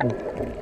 嗯。